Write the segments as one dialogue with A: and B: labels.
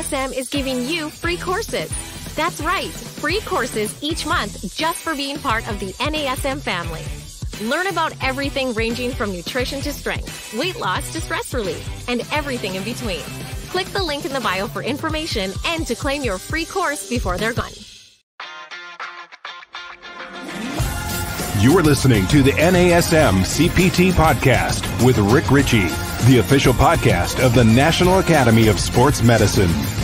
A: NASM is giving you free courses. That's right, free courses each month just for being part of the NASM family. Learn about everything ranging from nutrition to strength, weight loss to stress relief, and everything in between. Click the link in the bio for information and to claim your free course before they're gone.
B: You're listening to the NASM CPT podcast with Rick Richey, the official podcast of the National Academy of Sports Medicine.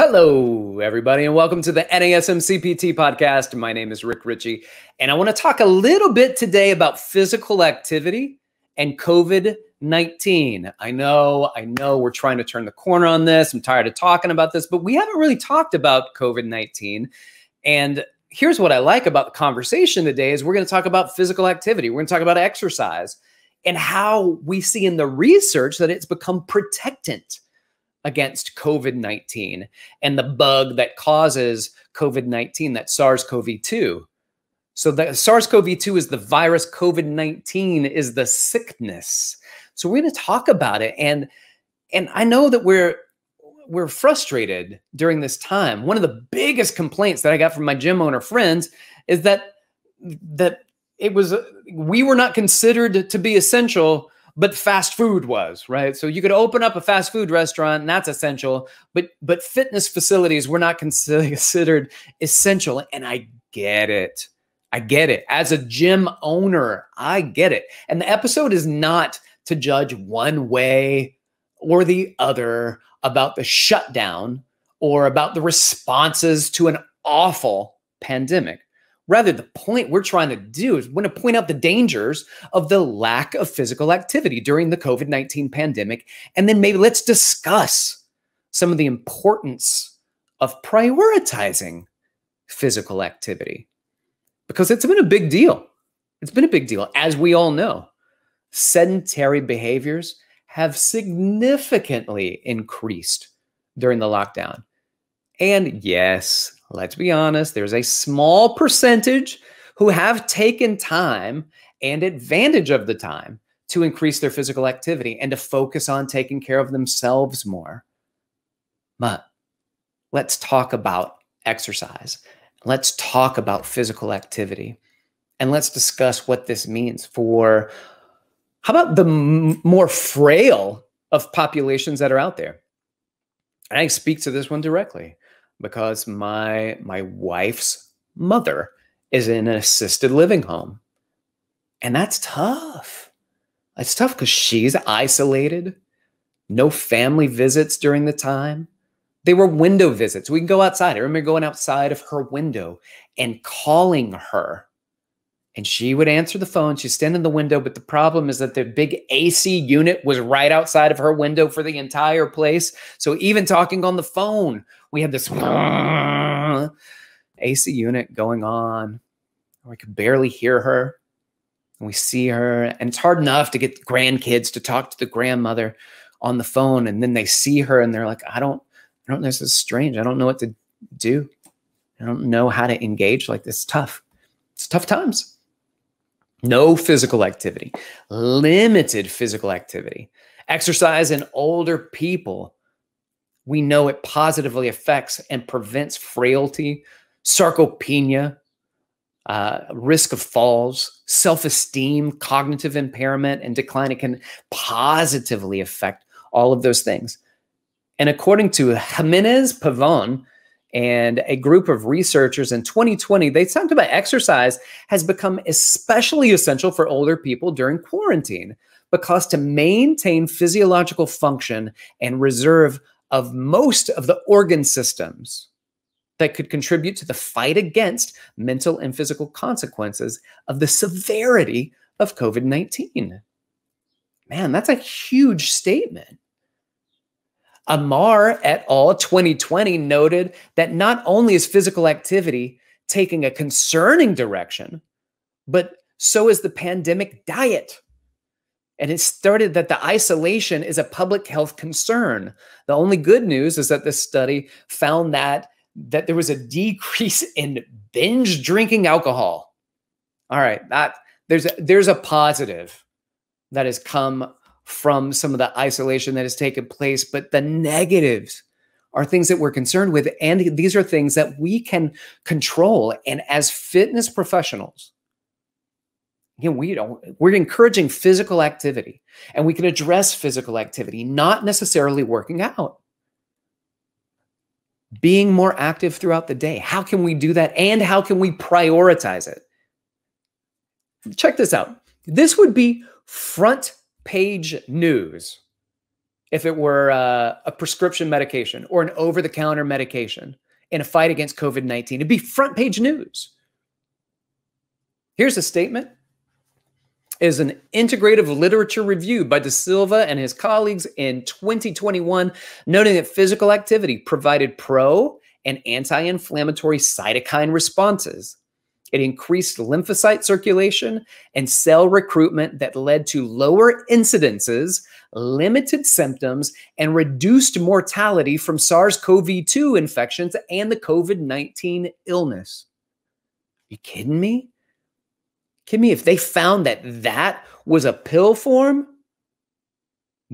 C: Hello, everybody, and welcome to the NASM CPT podcast. My name is Rick Richey, and I want to talk a little bit today about physical activity and COVID 19. I know, I know we're trying to turn the corner on this. I'm tired of talking about this, but we haven't really talked about COVID 19. And here's what I like about the conversation today is we're going to talk about physical activity. We're going to talk about exercise and how we see in the research that it's become protectant against COVID 19 and the bug that causes COVID 19, that SARS CoV 2. So, the SARS CoV 2 is the virus, COVID 19 is the sickness. So, we're going to talk about it. And, and I know that we're, we're frustrated during this time. One of the biggest complaints that I got from my gym owner friends is that that it was we were not considered to be essential but fast food was right? So you could open up a fast food restaurant and that's essential but but fitness facilities were not considered essential and i get it. I get it. As a gym owner i get it. And the episode is not to judge one way or the other about the shutdown or about the responses to an awful pandemic Rather, the point we're trying to do is want to point out the dangers of the lack of physical activity during the COVID 19 pandemic. And then maybe let's discuss some of the importance of prioritizing physical activity because it's been a big deal. It's been a big deal. As we all know, sedentary behaviors have significantly increased during the lockdown. And yes, let's be honest, there's a small percentage who have taken time and advantage of the time to increase their physical activity and to focus on taking care of themselves more. But let's talk about exercise. Let's talk about physical activity. And let's discuss what this means for how about the more frail of populations that are out there? And I speak to this one directly because my my wife's mother is in an assisted living home. And that's tough. It's tough because she's isolated, no family visits during the time. They were window visits. We can go outside. I remember going outside of her window and calling her. And she would answer the phone. She'd stand in the window. But the problem is that the big AC unit was right outside of her window for the entire place. So even talking on the phone we had this AC unit going on. We could barely hear her. And we see her, and it's hard enough to get grandkids to talk to the grandmother on the phone, and then they see her and they're like, I don't, I don't, this is strange. I don't know what to do. I don't know how to engage like this. It's tough. It's tough times. No physical activity, limited physical activity. Exercise in older people we know it positively affects and prevents frailty, sarcopenia, uh, risk of falls, self esteem, cognitive impairment, and decline. It can positively affect all of those things. And according to Jimenez Pavon and a group of researchers in 2020, they talked about exercise has become especially essential for older people during quarantine because to maintain physiological function and reserve of most of the organ systems that could contribute to the fight against mental and physical consequences of the severity of COVID 19. Man, that's a huge statement. Ammar et al. 2020 noted that not only is physical activity taking a concerning direction, but so is the pandemic diet. And it started that the isolation is a public health concern. The only good news is that this study found that that there was a decrease in binge drinking alcohol. All right, that there's a, there's a positive. that has come from some of the isolation that has taken place, but the negatives are things that we're concerned with. And these are things that we can control. And as fitness professionals, we don't, we're encouraging physical activity and we can address physical activity, not necessarily working out. Being more active throughout the day. How can we do that? And how can we prioritize it? Check this out. This would be front page news if it were uh, a prescription medication or an over the counter medication in a fight against COVID 19. It'd be front page news. Here's a statement is an integrative literature review by De Silva and his colleagues in 2021, noting that physical activity provided pro and anti inflammatory cytokine responses. It increased lymphocyte circulation and cell recruitment that led to lower incidences, limited symptoms, and reduced mortality from SARS CoV 2 infections and the COVID 19 illness. You kidding me? Kidding me? If they found that that was a pill form,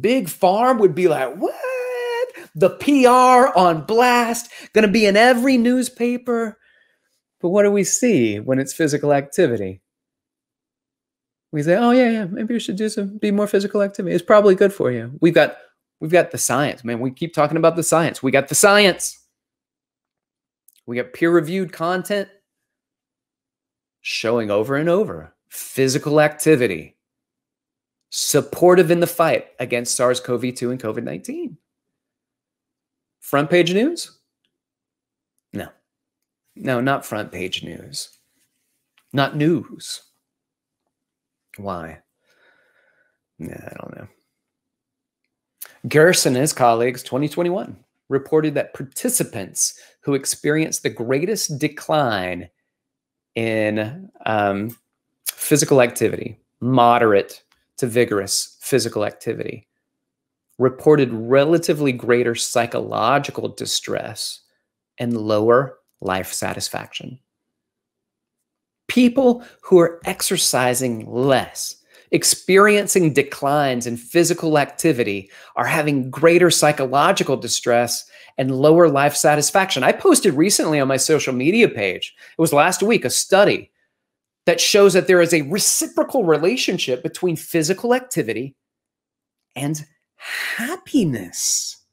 C: Big Farm would be like, what? The PR on blast, gonna be in every newspaper but what do we see when it's physical activity? We say, "Oh yeah, yeah, maybe you should do some be more physical activity. It's probably good for you." We've got we've got the science, man. We keep talking about the science. We got the science. We got peer-reviewed content showing over and over physical activity supportive in the fight against SARS-CoV-2 and COVID-19. Front page news? No. No, not front page news. Not news. Why? Yeah, I don't know. Gerson and his colleagues, 2021, reported that participants who experienced the greatest decline in um, physical activity, moderate to vigorous physical activity, reported relatively greater psychological distress and lower life satisfaction. People who are exercising less, experiencing declines in physical activity, are having greater psychological distress and lower life satisfaction. I posted recently on my social media page, it was last week, a study that shows that there is a reciprocal relationship between physical activity and happiness.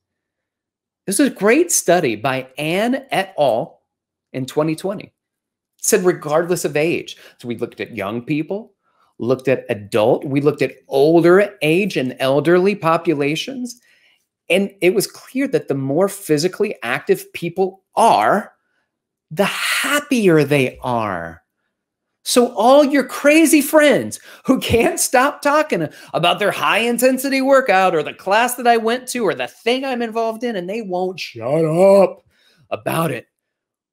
C: This is a great study by Anne et al in 2020. It said regardless of age. So we looked at young people, looked at adult, we looked at older age and elderly populations. And it was clear that the more physically active people are, the happier they are. So, all your crazy friends who can't stop talking about their high intensity workout or the class that I went to or the thing I'm involved in, and they won't shut up about it.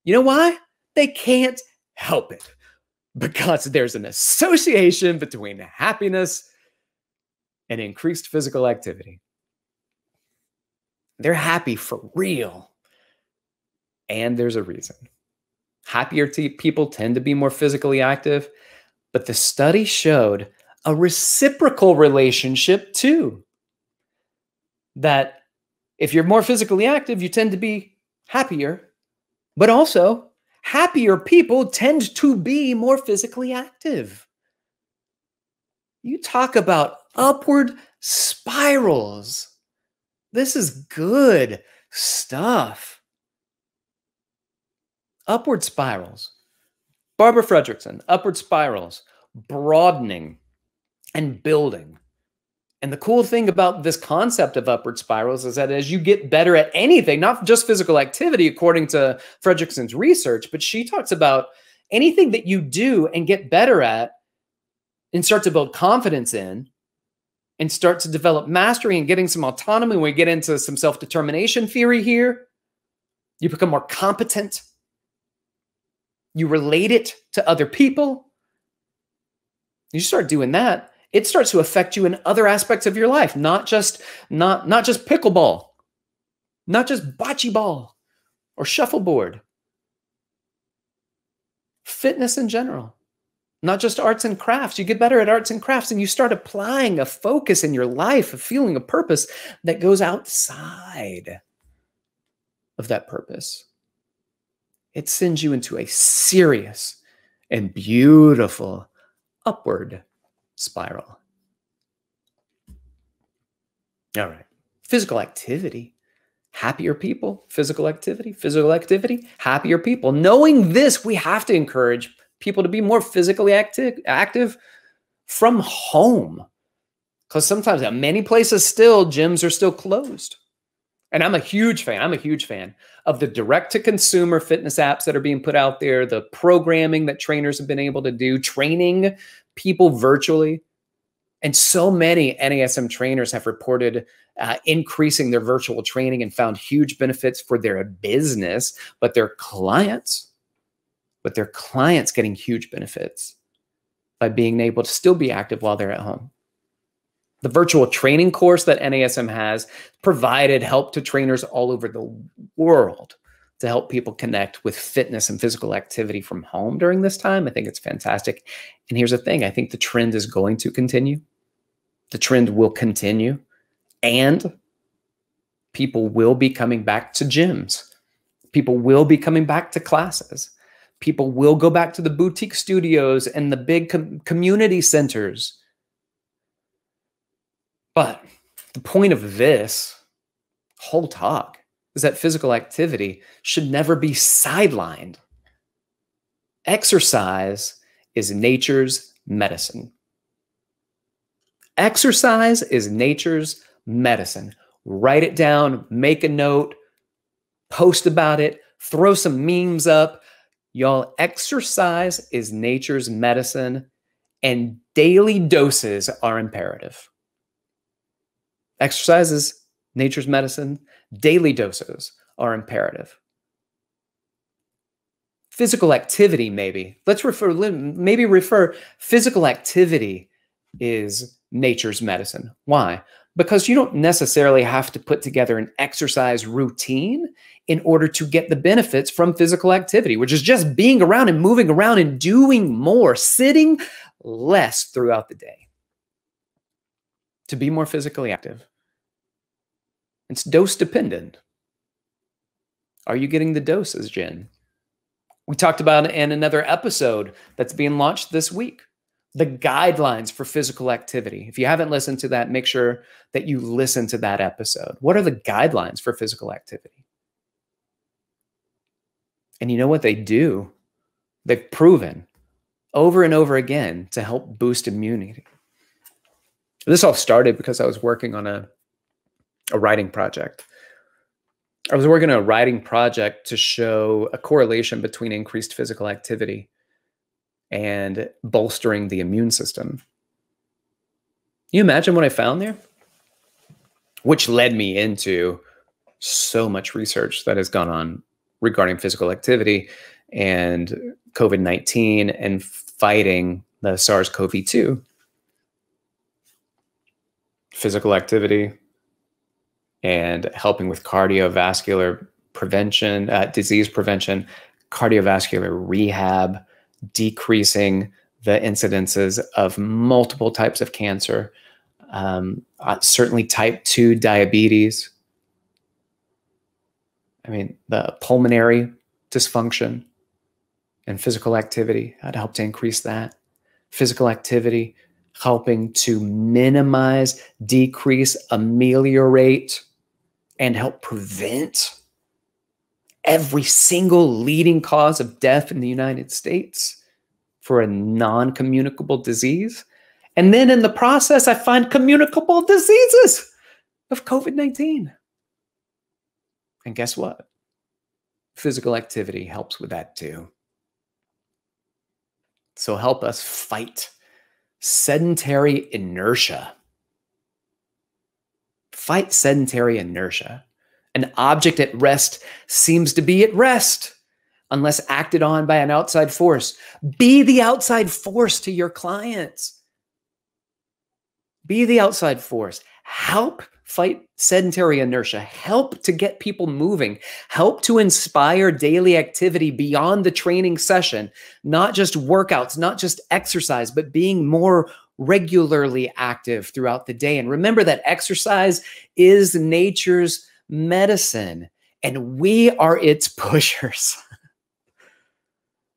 C: You know why? They can't help it because there's an association between happiness and increased physical activity. They're happy for real. And there's a reason. Happier people tend to be more physically active, but the study showed a reciprocal relationship too. That if you're more physically active, you tend to be happier but also, happier people tend to be more physically active. You talk about upward spirals. This is good stuff. Upward spirals. Barbara Fredrickson, upward spirals, broadening and building. And the cool thing about this concept of upward spirals is that as you get better at anything, not just physical activity, according to Fredrickson's research, but she talks about anything that you do and get better at and start to build confidence in and start to develop mastery and getting some autonomy. When we get into some self determination theory here, you become more competent. You relate it to other people. You start doing that it starts to affect you in other aspects of your life, not just not not just pickleball, not just bocce ball or shuffleboard. Fitness in general. not just arts and crafts. You get better at arts and crafts and you start applying a focus in your life, a feeling of purpose that goes outside of that purpose. It sends you into a serious and beautiful upward spiral. All right. Physical activity. Happier people, physical activity, physical activity, happier people. Knowing this, we have to encourage people to be more physically active, active from home. Because sometimes at many places still, gyms are still closed. And I'm a huge fan. I'm a huge fan of the direct to consumer fitness apps that are being put out there, the programming that trainers have been able to do, training people virtually. And so many NASM trainers have reported uh, increasing their virtual training and found huge benefits for their business, but their clients but their clients getting huge benefits by being able to still be active while they're at home. The virtual training course that NASM has provided help to trainers all over the world to help people connect with fitness and physical activity from home during this time. I think it's fantastic. And here's the thing I think the trend is going to continue. The trend will continue. And people will be coming back to gyms. People will be coming back to classes people will go back to the boutique studios and the big com- community centers. But the point of this whole talk is that physical activity should never be sidelined. Exercise is nature's medicine. Exercise is nature's medicine. Write it down, make a note, post about it, throw some memes up, Y'all, exercise is nature's medicine, and daily doses are imperative. Exercise is nature's medicine, daily doses are imperative. Physical activity, maybe. Let's refer, maybe refer physical activity is nature's medicine. Why? Because you don't necessarily have to put together an exercise routine in order to get the benefits from physical activity, which is just being around and moving around and doing more, sitting less throughout the day to be more physically active. It's dose dependent. Are you getting the doses, Jen? We talked about it in another episode that's being launched this week the guidelines for physical activity. If you haven't listened to that, make sure that you listen to that episode. What are the guidelines for physical activity? And you know what they do? They've proven over and over again to help boost immunity. This all started because I was working on a, a writing project. I was working on a writing project to show a correlation between increased physical activity and bolstering the immune system. Can you imagine what I found there? Which led me into so much research that has gone on regarding physical activity and COVID 19 and fighting the SARS CoV 2. Physical activity and helping with cardiovascular prevention, uh, disease prevention, cardiovascular rehab, decreasing the incidences of multiple types of cancer, um, uh, certainly type 2 diabetes, I mean, the pulmonary dysfunction and physical activity, I'd help to increase that. Physical activity helping to minimize, decrease, ameliorate, and help prevent every single leading cause of death in the United States for a non communicable disease. And then in the process, I find communicable diseases of COVID 19. And guess what? Physical activity helps with that too. So help us fight sedentary inertia. Fight sedentary inertia. An object at rest seems to be at rest unless acted on by an outside force. Be the outside force to your clients. Be the outside force. Help fight sedentary inertia, help to get people moving, help to inspire daily activity beyond the training session, not just workouts, not just exercise, but being more regularly active throughout the day. And remember that exercise is nature's medicine and we are its pushers.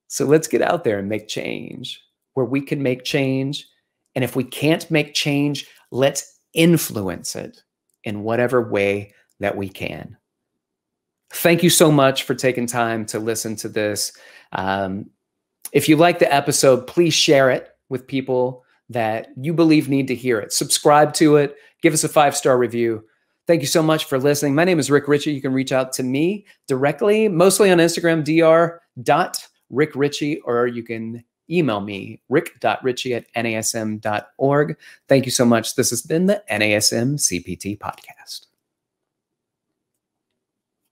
C: so let's get out there and make change where we can make change. And if we can't make change, let's influence it in whatever way that we can. Thank you so much for taking time to listen to this. Um, if you like the episode, please share it with people that you believe need to hear it. Subscribe to it, give us a five star review. Thank you so much for listening. My name is Rick Richey. You can reach out to me directly, mostly on Instagram, dr.rickrichey, or you can email me, rick.richey at nasm.org. Thank you so much. This has been the NASM CPT podcast.